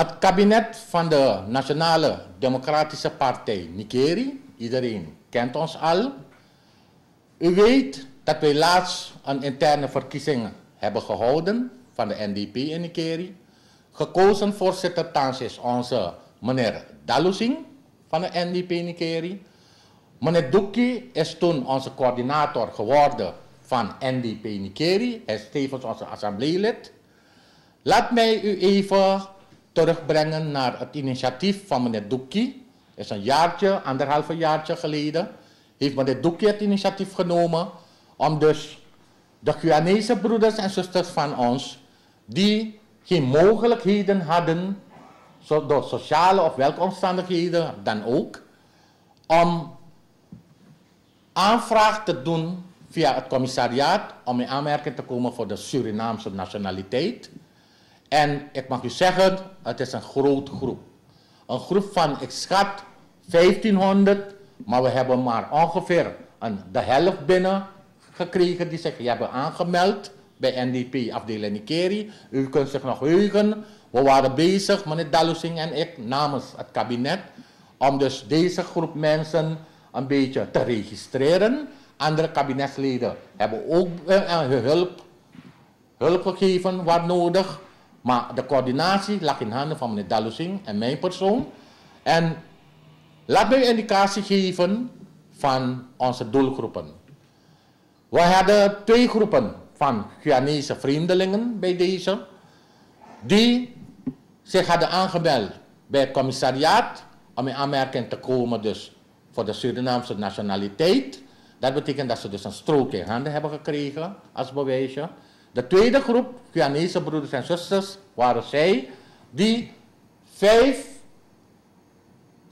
Het kabinet van de Nationale Democratische Partij Nikeri, iedereen kent ons al. U weet dat wij laatst een interne verkiezing hebben gehouden van de NDP in Nikeri. Gekozen voorzitter thans is onze meneer Dalusing van de NDP Nikeri. Meneer Doekie is toen onze coördinator geworden van NDP Nikeri. Hij is tevens onze assembleelid. Laat mij u even terugbrengen naar het initiatief van meneer Doekie. Dat is een jaartje, anderhalve jaartje geleden. Heeft meneer Doekie het initiatief genomen om dus de Guyanese broeders en zusters van ons, die geen mogelijkheden hadden, door sociale of welke omstandigheden dan ook, om aanvraag te doen via het commissariaat om in aanmerking te komen voor de Surinaamse nationaliteit. En ik mag u zeggen, het is een grote groep. Een groep van, ik schat, 1500, maar we hebben maar ongeveer een, de helft binnen gekregen die zich hebben aangemeld bij NDP afdeling Nikeri. U kunt zich nog heugen. We waren bezig, meneer Dalusing en ik, namens het kabinet, om dus deze groep mensen een beetje te registreren. Andere kabinetsleden hebben ook uh, hulp, hulp gegeven waar nodig. Maar de coördinatie lag in handen van meneer Dalusing en mijn persoon. En laat mij een indicatie geven van onze doelgroepen. We hadden twee groepen van Guyanese vreemdelingen bij deze, die zich hadden aangemeld bij het commissariaat om in aanmerking te komen dus voor de Surinaamse nationaliteit. Dat betekent dat ze dus een strook in handen hebben gekregen als bewijsje. De tweede groep, Guyanese broeders en zusters, waren zij die vijf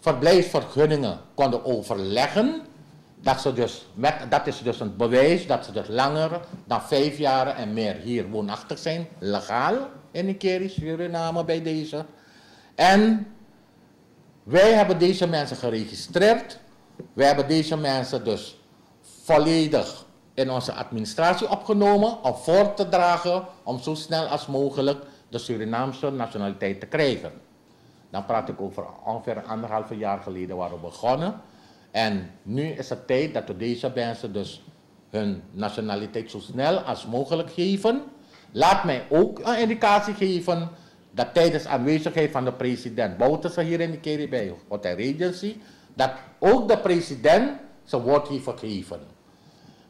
verblijfsvergunningen konden overleggen. Dat, ze dus met, dat is dus een bewijs dat ze dus langer dan vijf jaar en meer hier woonachtig zijn, legaal in Nikeri, Suriname bij deze. En wij hebben deze mensen geregistreerd. Wij hebben deze mensen dus volledig in onze administratie opgenomen om voor te dragen om zo snel als mogelijk de Surinaamse nationaliteit te krijgen. Dan praat ik over ongeveer anderhalve jaar geleden waren we begonnen. En nu is het tijd dat we deze mensen dus hun nationaliteit zo snel als mogelijk geven. Laat mij ook een indicatie geven dat tijdens aanwezigheid van de president Bouterse hier in de Kerry bij Hotel Regency, dat ook de president zijn woord heeft gegeven.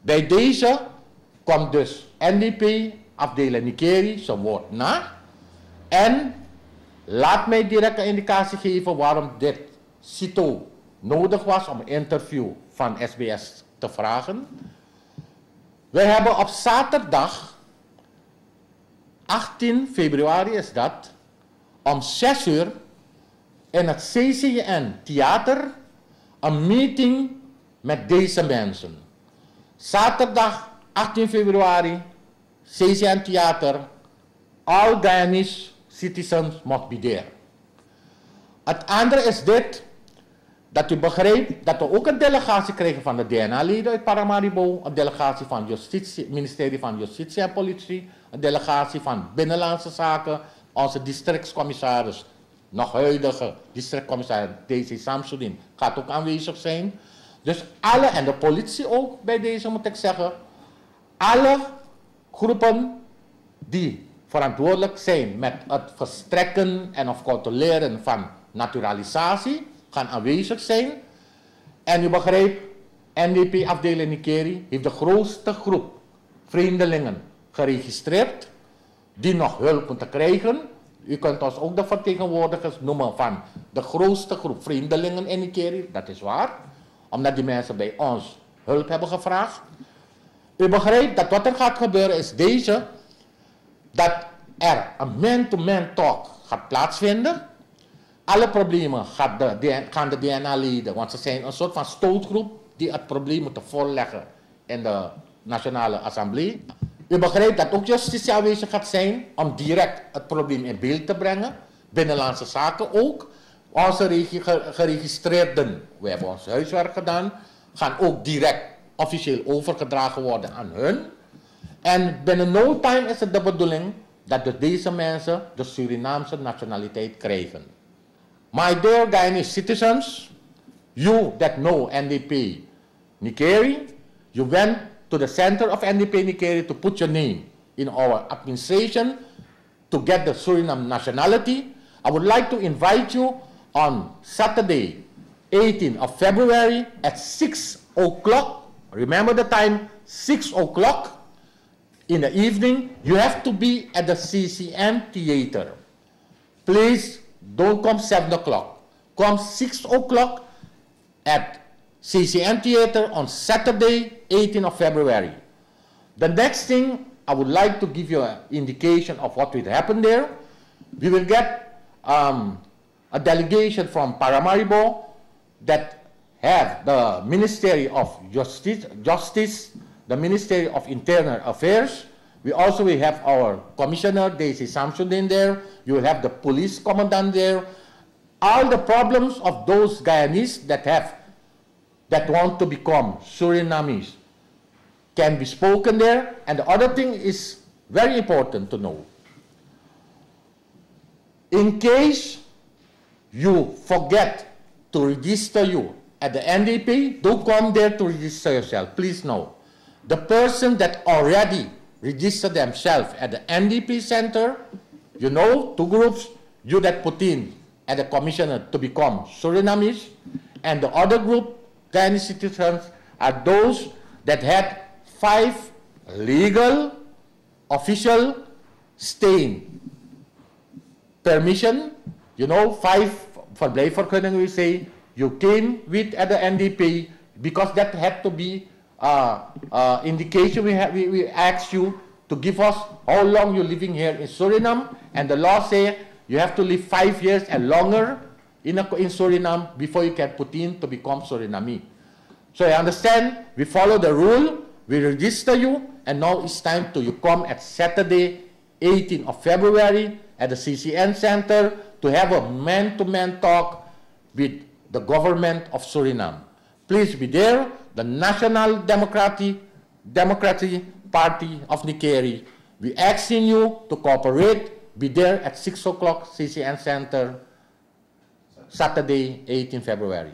Bij deze komt dus NDP, afdeling Nikeri, zijn woord na. En laat mij direct een indicatie geven waarom dit CITO nodig was om een interview van SBS te vragen. We hebben op zaterdag, 18 februari is dat, om 6 uur in het CCN Theater een meeting met deze mensen. Zaterdag 18 februari, CCN Theater, all Danish citizens must be there. Het andere is dit, dat u begrijpt dat we ook een delegatie kregen van de DNA-leden uit Paramaribo, een delegatie van het ministerie van Justitie en Politie, een delegatie van Binnenlandse Zaken, onze districtscommissaris, nog huidige districtcommissaris DC Samsudin, gaat ook aanwezig zijn. Dus alle, en de politie ook bij deze moet ik zeggen, alle groepen die verantwoordelijk zijn met het verstrekken en of controleren van naturalisatie, gaan aanwezig zijn. En u begrijpt, NDP-afdeling Nikeri heeft de grootste groep vreemdelingen geregistreerd die nog hulp moeten krijgen. U kunt ons ook de vertegenwoordigers noemen van de grootste groep vreemdelingen in Nikeri, dat is waar omdat die mensen bij ons hulp hebben gevraagd. U begrijpt dat wat er gaat gebeuren is deze, dat er een man-to-man talk gaat plaatsvinden. Alle problemen gaat de, gaan de DNA-leden, want ze zijn een soort van stootgroep die het probleem moeten voorleggen in de Nationale Assemblée. U begrijpt dat ook justitie aanwezig gaat zijn om direct het probleem in beeld te brengen. Binnenlandse zaken ook. Onze geregistreerden, we hebben ons huiswerk gedaan, gaan ook direct officieel overgedragen worden aan hun. En binnen no time is het de bedoeling dat de, deze mensen de Surinaamse nationaliteit krijgen. My dear Guyanese citizens, you that know NDP Nikeri, you went to the center of NDP Nikeri to put your name in our administration to get the Suriname nationality. I would like to invite you on Saturday, 18th of February at 6 o'clock. Remember the time, 6 o'clock in the evening. You have to be at the CCM Theater. Please don't come 7 o'clock. Come 6 o'clock at CCM Theater on Saturday, 18th of February. The next thing, I would like to give you an indication of what will happen there. We will get um, a delegation from Paramaribo that have the Ministry of Justice, Justice, the Ministry of Internal Affairs. We also will have our Commissioner, Daisy Samsudin there. You will have the police commandant there. All the problems of those Guyanese that have that want to become Surinamese can be spoken there. And the other thing is very important to know. In case you forget to register you at the NDP, don't come there to register yourself. Please know. The person that already registered themselves at the NDP center, you know, two groups, you that put in at the commissioner to become Surinamese, and the other group, Chinese citizens, are those that had five legal, official staying permission, you know, five for verblijfvergunning we say, you came with at the NDP because that had to be uh, uh, indication we, have, we, we asked you to give us how long you're living here in Suriname and the law say you have to live five years and longer in, a, in Suriname before you can put in to become Suriname. So I understand, we follow the rule, we register you, and now it's time to you come at Saturday, 18th of February at the CCN Center to have a man-to-man -man talk with the government of Suriname. Please be there. The National Democratic, Democratic Party of Nikeri. We asking you to cooperate. Be there at 6 o'clock CCN Center, Saturday, 18 February.